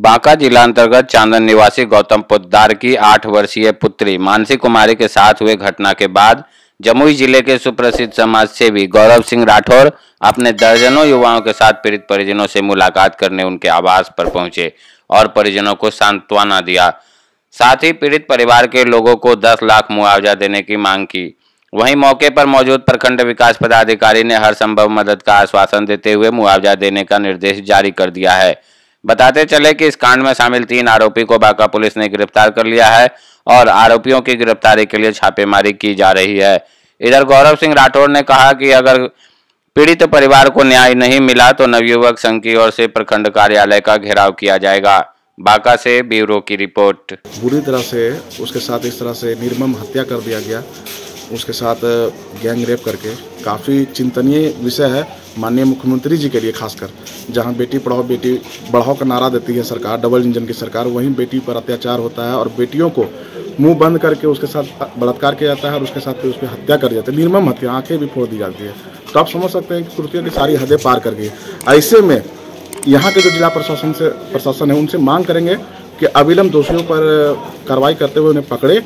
बांका जिला अंतर्गत चांदन निवासी गौतम पोद्दार की आठ वर्षीय पुत्री मानसी कुमारी के साथ हुए घटना के बाद जमुई ज़िले के सुप्रसिद्ध समाज सेवी गौरव सिंह राठौर अपने दर्जनों युवाओं के साथ पीड़ित परिजनों से मुलाकात करने उनके आवास पर पहुँचे और परिजनों को सांत्वना दिया। साथ ही पीड़ित परिवार के लोगों को 10 लाख मुआवजा देने की मांग की। वहीं मौके पर मौजूद प्रखंड विकास पदाधिकारी ने हर संभव मदद का आश्वासन देते हुए मुआवजा देने का निर्देश जारी कर दिया है। बताते चले कि इस कांड में शामिल तीन आरोपी को बांका पुलिस ने गिरफ़्तार कर लिया है और आरोपियों की गिरफ्तारी के लिए छापेमारी की जा रही है। इधर गौरव सिंह राठौर ने कहा कि अगर पीड़ित परिवार को न्याय नहीं मिला तो नवयुवक संघ की ओर से प्रखंड कार्यालय का घेराव किया जाएगा। बांका से ब्यूरो की रिपोर्ट। बुरी तरह से उसके साथ इस तरह से निर्मम हत्या कर दिया गया। उसके साथ गैंग रेप करके काफ़ी चिंतनीय विषय है माननीय मुख्यमंत्री जी के लिए खासकर, जहाँ बेटी पढ़ाओ, बेटी बढ़ाओ का नारा देती है सरकार डबल इंजन की सरकार, वहीं बेटी पर अत्याचार होता है और बेटियों को मुँह बंद करके उसके साथ बलात्कार किया जाता है और उसके साथ फिर उस पर हत्या कर जाती है। निर्मम हत्या, आँखें भी फोड़ दी जाती है। तो आप समझ सकते हैं कि कृतियों की सारी हदें पार कर गई। ऐसे में यहाँ के जो जिला प्रशासन से, प्रशासन है, उनसे मांग करेंगे कि अविलंब दोषियों पर कार्रवाई करते हुए उन्हें पकड़े।